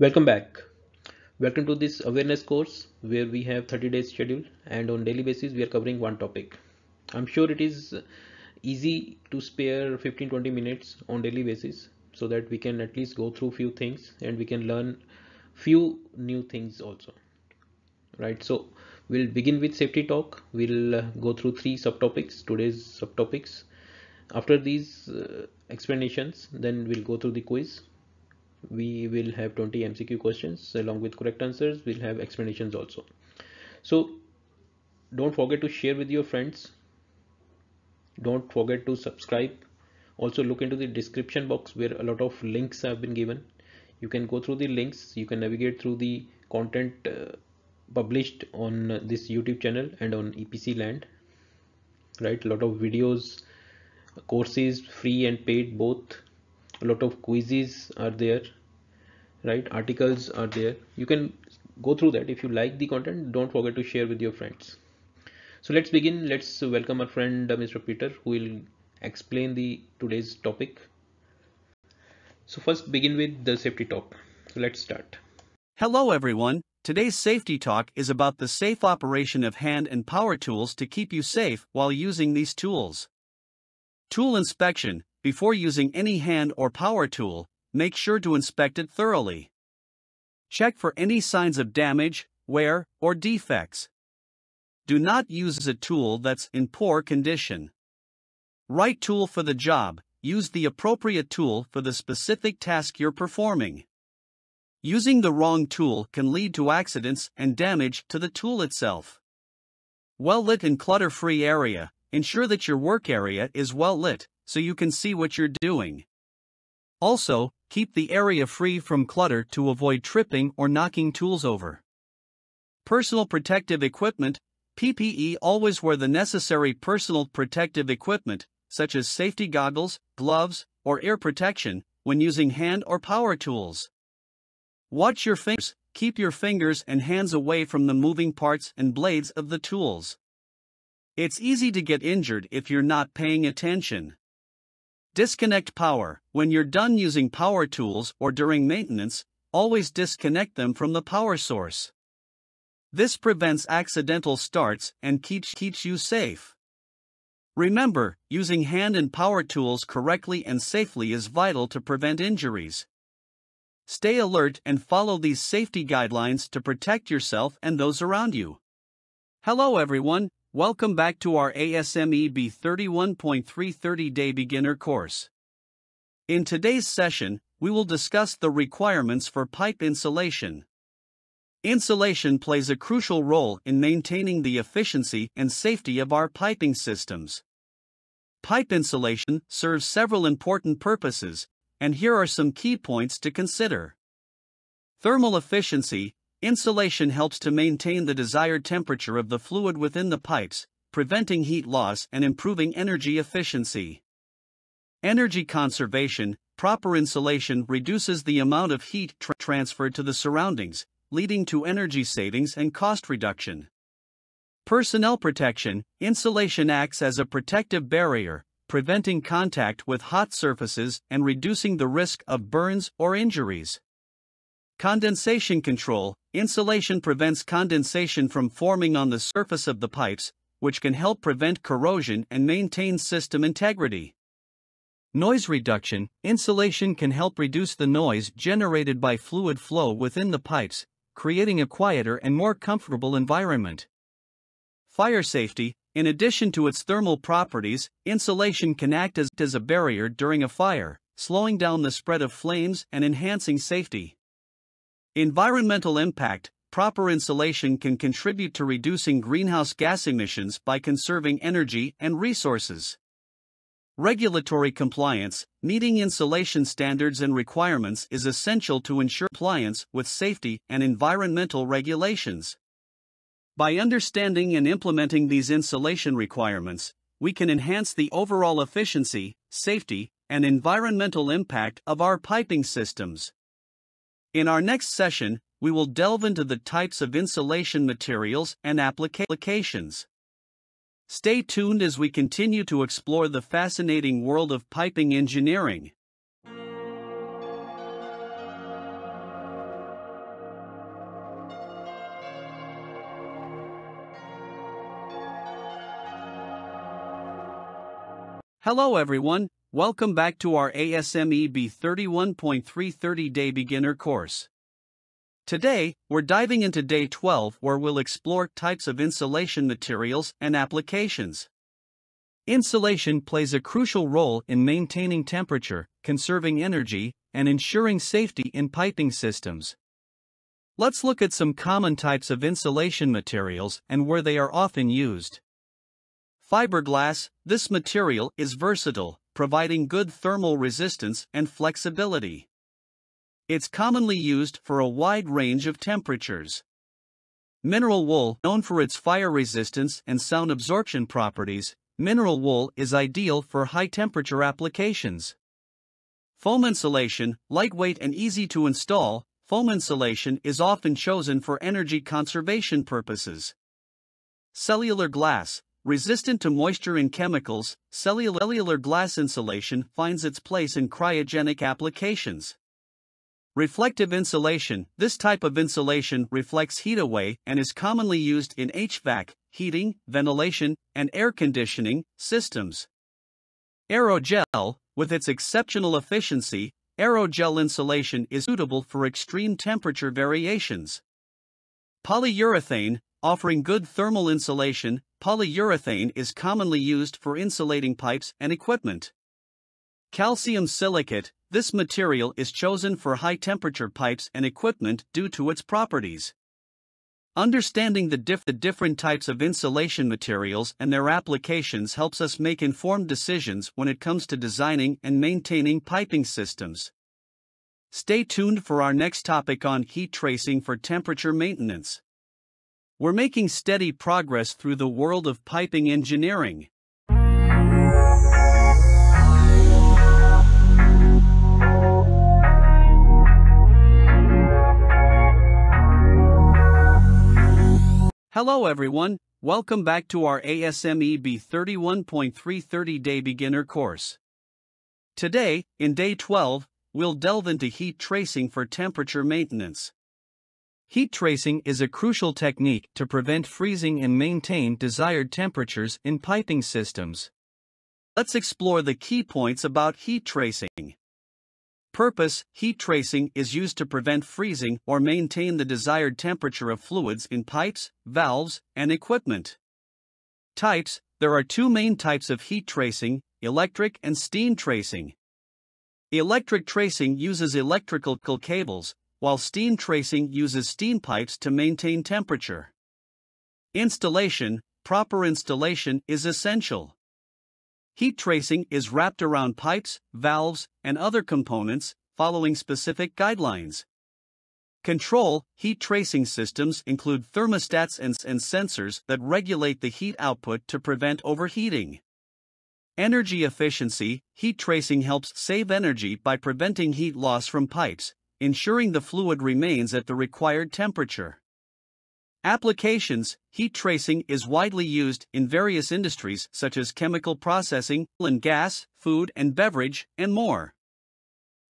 Welcome back. Welcome to this awareness course where we have 30 days schedule and on daily basis we are covering one topic. I'm sure it is easy to spare 15-20 minutes on daily basis so that we can at least go through few things and we can learn few new things also. Right. So we'll begin with safety talk. We'll uh, go through three subtopics. Today's subtopics. After these uh, explanations, then we'll go through the quiz we will have 20 MCQ questions along with correct answers. We'll have explanations also. So don't forget to share with your friends. Don't forget to subscribe. Also look into the description box where a lot of links have been given. You can go through the links. You can navigate through the content uh, published on this YouTube channel and on EPC land. Right? A lot of videos courses free and paid both a lot of quizzes are there right? Articles are there. You can go through that. If you like the content don't forget to share with your friends. So let's begin. Let's welcome our friend uh, mr peter who will explain the today's topic. So first begin with the safety talk. So let's start. Hello everyone, today's safety talk is about the safe operation of hand and power tools to keep you safe while using these tools. Tool inspection Before using any hand or power tool, make sure to inspect it thoroughly. Check for any signs of damage, wear, or defects. Do not use a tool that's in poor condition. Right tool for the job, use the appropriate tool for the specific task you're performing. Using the wrong tool can lead to accidents and damage to the tool itself. Well lit and clutter free area, ensure that your work area is well lit so you can see what you're doing. Also, keep the area free from clutter to avoid tripping or knocking tools over. Personal protective equipment PPE always wear the necessary personal protective equipment, such as safety goggles, gloves, or ear protection, when using hand or power tools. Watch your fingers, keep your fingers and hands away from the moving parts and blades of the tools. It's easy to get injured if you're not paying attention. Disconnect power. When you're done using power tools or during maintenance, always disconnect them from the power source. This prevents accidental starts and keeps, keeps you safe. Remember, using hand and power tools correctly and safely is vital to prevent injuries. Stay alert and follow these safety guidelines to protect yourself and those around you. Hello everyone, welcome back to our ASME B31.3 30 day beginner course. In today's session, we will discuss the requirements for pipe insulation. Insulation plays a crucial role in maintaining the efficiency and safety of our piping systems. Pipe insulation serves several important purposes, and here are some key points to consider. Thermal efficiency Insulation helps to maintain the desired temperature of the fluid within the pipes, preventing heat loss and improving energy efficiency. Energy conservation Proper insulation reduces the amount of heat tra- transferred to the surroundings, leading to energy savings and cost reduction. Personnel protection Insulation acts as a protective barrier, preventing contact with hot surfaces and reducing the risk of burns or injuries. Condensation control Insulation prevents condensation from forming on the surface of the pipes, which can help prevent corrosion and maintain system integrity. Noise reduction Insulation can help reduce the noise generated by fluid flow within the pipes, creating a quieter and more comfortable environment. Fire safety in addition to its thermal properties, insulation can act as, as a barrier during a fire, slowing down the spread of flames and enhancing safety. Environmental impact Proper insulation can contribute to reducing greenhouse gas emissions by conserving energy and resources. Regulatory compliance Meeting insulation standards and requirements is essential to ensure compliance with safety and environmental regulations. By understanding and implementing these insulation requirements, we can enhance the overall efficiency, safety, and environmental impact of our piping systems. In our next session, we will delve into the types of insulation materials and applications. Stay tuned as we continue to explore the fascinating world of piping engineering. Hello everyone, welcome back to our ASME B31.330 Day Beginner course. Today, we're diving into day 12 where we'll explore types of insulation materials and applications. Insulation plays a crucial role in maintaining temperature, conserving energy, and ensuring safety in piping systems. Let's look at some common types of insulation materials and where they are often used. Fiberglass this material is versatile, providing good thermal resistance and flexibility. It's commonly used for a wide range of temperatures. Mineral wool, known for its fire resistance and sound absorption properties, mineral wool is ideal for high temperature applications. Foam insulation, lightweight and easy to install, foam insulation is often chosen for energy conservation purposes. Cellular glass, Resistant to moisture and chemicals, cellular glass insulation finds its place in cryogenic applications. Reflective insulation This type of insulation reflects heat away and is commonly used in HVAC, heating, ventilation, and air conditioning systems. Aerogel With its exceptional efficiency, aerogel insulation is suitable for extreme temperature variations. Polyurethane Offering good thermal insulation, polyurethane is commonly used for insulating pipes and equipment. Calcium silicate this material is chosen for high temperature pipes and equipment due to its properties. Understanding the, diff- the different types of insulation materials and their applications helps us make informed decisions when it comes to designing and maintaining piping systems. Stay tuned for our next topic on heat tracing for temperature maintenance. We're making steady progress through the world of piping engineering. Hello everyone, welcome back to our ASME B31.330 Day Beginner course. Today, in Day 12, we'll delve into heat tracing for temperature maintenance. Heat tracing is a crucial technique to prevent freezing and maintain desired temperatures in piping systems. Let's explore the key points about heat tracing. Purpose Heat tracing is used to prevent freezing or maintain the desired temperature of fluids in pipes, valves, and equipment. Types There are two main types of heat tracing electric and steam tracing. Electric tracing uses electrical cables, while steam tracing uses steam pipes to maintain temperature. Installation Proper installation is essential. Heat tracing is wrapped around pipes, valves, and other components, following specific guidelines. Control Heat tracing systems include thermostats and, and sensors that regulate the heat output to prevent overheating. Energy efficiency Heat tracing helps save energy by preventing heat loss from pipes, ensuring the fluid remains at the required temperature. Applications Heat tracing is widely used in various industries such as chemical processing, and gas, food and beverage, and more.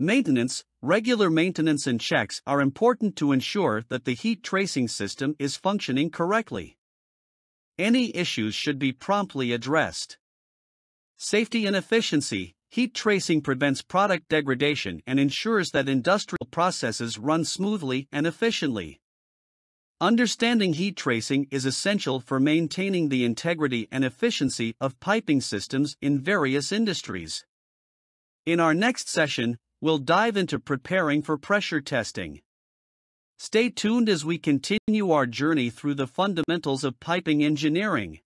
Maintenance Regular maintenance and checks are important to ensure that the heat tracing system is functioning correctly. Any issues should be promptly addressed. Safety and efficiency Heat tracing prevents product degradation and ensures that industrial processes run smoothly and efficiently. Understanding heat tracing is essential for maintaining the integrity and efficiency of piping systems in various industries. In our next session, we'll dive into preparing for pressure testing. Stay tuned as we continue our journey through the fundamentals of piping engineering.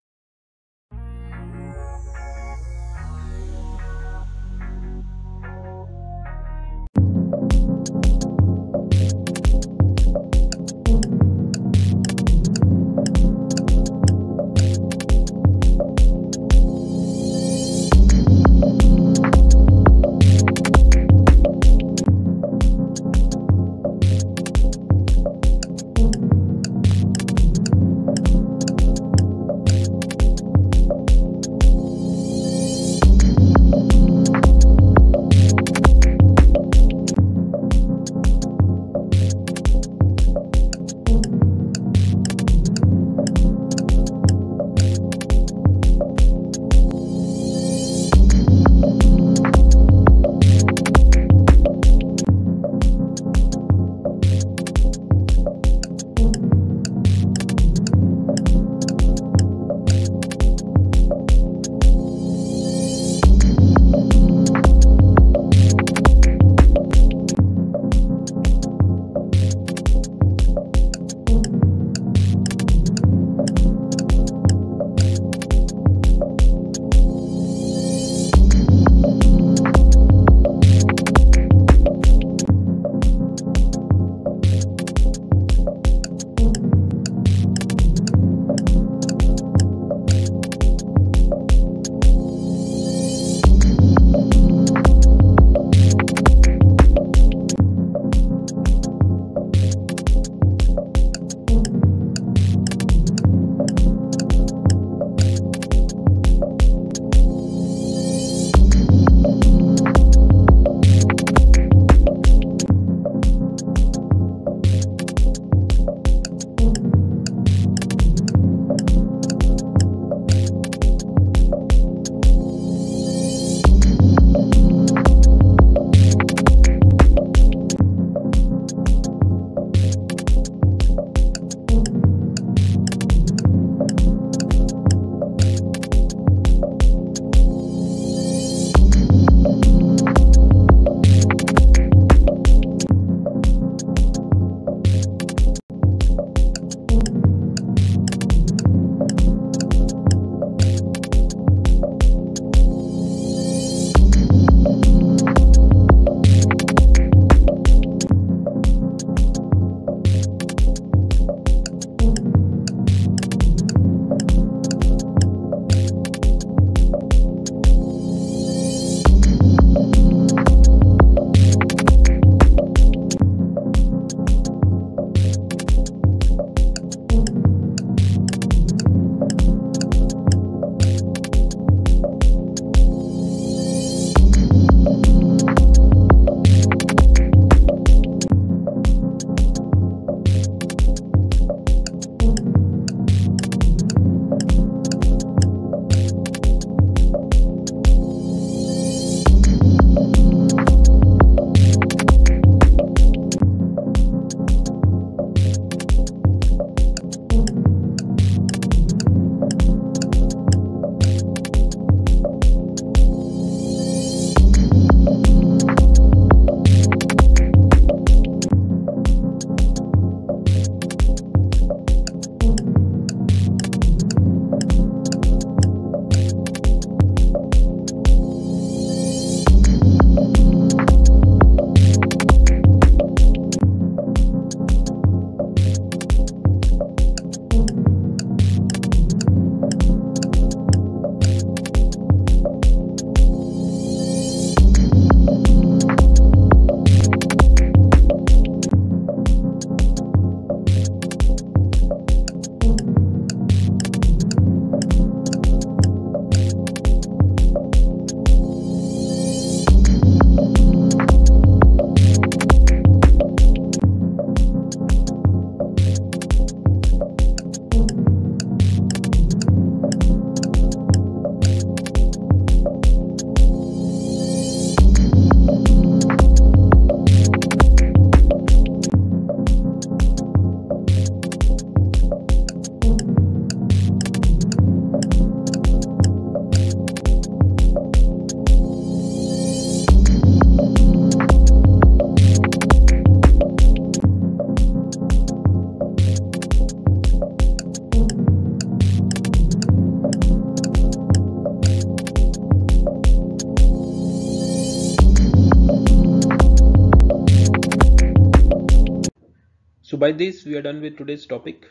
By this we are done with today's topic.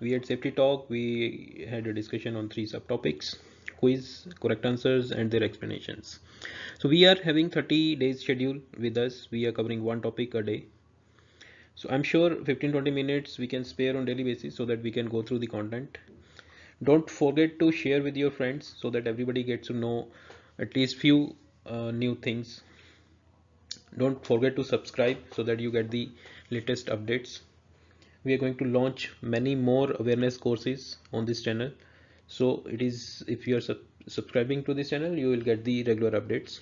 We had safety talk. We had a discussion on three subtopics quiz correct answers and their explanations. So we are having 30 days schedule with us. We are covering one topic a day. So i'm sure 15 20 minutes we can spare on daily basis so that we can go through the content. Don't forget to share with your friends so that everybody gets to know at least few uh, new things. Don't forget to subscribe so that you get the latest updates we are going to launch many more awareness courses on this channel. So it is if you are sub subscribing to this channel you will get the regular updates.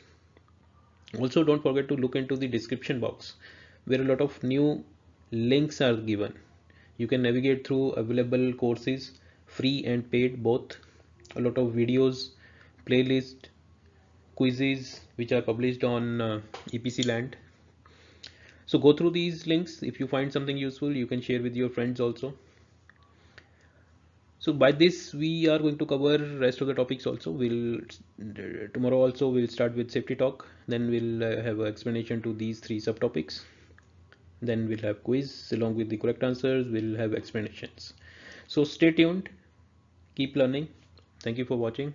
Also don't forget to look into the description box where a lot of new links are given. You can navigate through available courses free and paid both. A lot of videos playlist quizzes which are published on uh, EPC land so go through these links. If you find something useful you can share with your friends also. So by this we are going to cover rest of the topics also. We'll tomorrow also we'll start with safety talk. Then we'll uh, have an explanation to these three subtopics. Then we'll have quiz along with the correct answers. We'll have explanations. So stay tuned. Keep learning. Thank you for watching